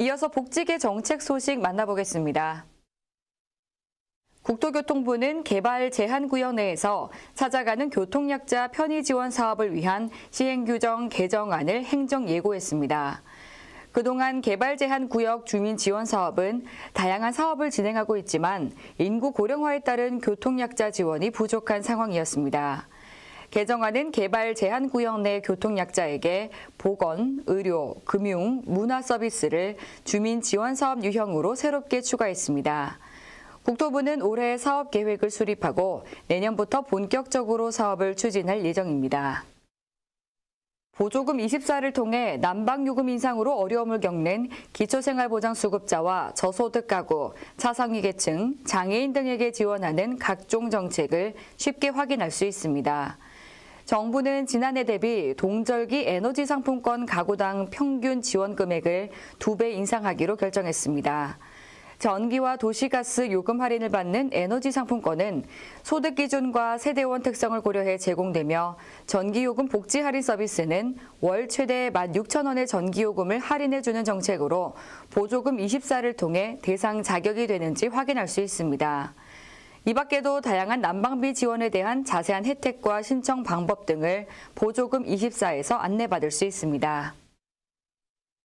이어서 복지계 정책 소식 만나보겠습니다. 국토교통부는 개발 제한 구역 내에서 찾아가는 교통약자 편의 지원 사업을 위한 시행규정 개정안을 행정 예고했습니다. 그동안 개발 제한 구역 주민 지원 사업은 다양한 사업을 진행하고 있지만 인구 고령화에 따른 교통약자 지원이 부족한 상황이었습니다. 개정안은 개발 제한 구역 내 교통약자에게 보건, 의료, 금융, 문화 서비스를 주민 지원 사업 유형으로 새롭게 추가했습니다. 국토부는 올해 사업 계획을 수립하고 내년부터 본격적으로 사업을 추진할 예정입니다. 보조금 24를 통해 난방요금 인상으로 어려움을 겪는 기초생활보장수급자와 저소득 가구, 차상위 계층, 장애인 등에게 지원하는 각종 정책을 쉽게 확인할 수 있습니다. 정부는 지난해 대비 동절기 에너지 상품권 가구당 평균 지원 금액을 두 배 인상하기로 결정했습니다. 전기와 도시가스 요금 할인을 받는 에너지 상품권은 소득 기준과 세대원 특성을 고려해 제공되며 전기요금 복지 할인 서비스는 월 최대 16,000원의 전기요금을 할인해주는 정책으로 보조금 24를 통해 대상 자격이 되는지 확인할 수 있습니다. 이 밖에도 다양한 난방비 지원에 대한 자세한 혜택과 신청 방법 등을 보조금 24에서 안내받을 수 있습니다.